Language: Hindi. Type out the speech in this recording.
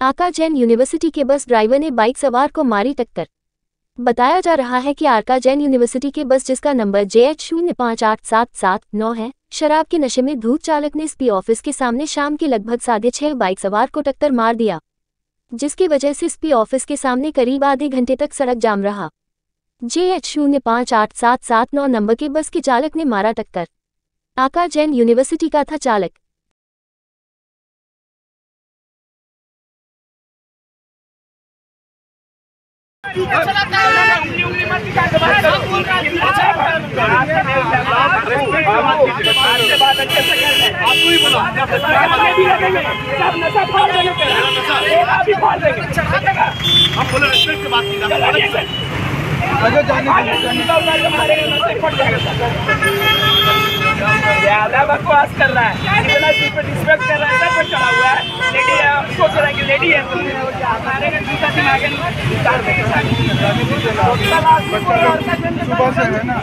आका जैन यूनिवर्सिटी के बस ड्राइवर ने बाइक सवार को मारी टक्कर। बताया जा रहा है कि आरका जैन यूनिवर्सिटी के बस जिसका नंबर जे एच शून्य पाँच आठ सात सात नौ है, शराब के नशे में धूप चालक ने एसपी ऑफ़िस के सामने शाम के लगभग साढ़े छह बाइक सवार को टक्कर मार दिया, जिसकी वजह से एसपी ऑफ़िस के सामने करीब आधे घंटे तक सड़क जाम रहा। जे एच शून्य पाँच आठ सात सात नौ नंबर के बस के चालक ने मारा टक्कर। आका जैन यूनिवर्सिटी का था चालक। ज़्यादा बकवास कर रहा है इतना रिस्पेक्ट कर रहा है सब चढ़ा हुआ है है। सुबह से है ना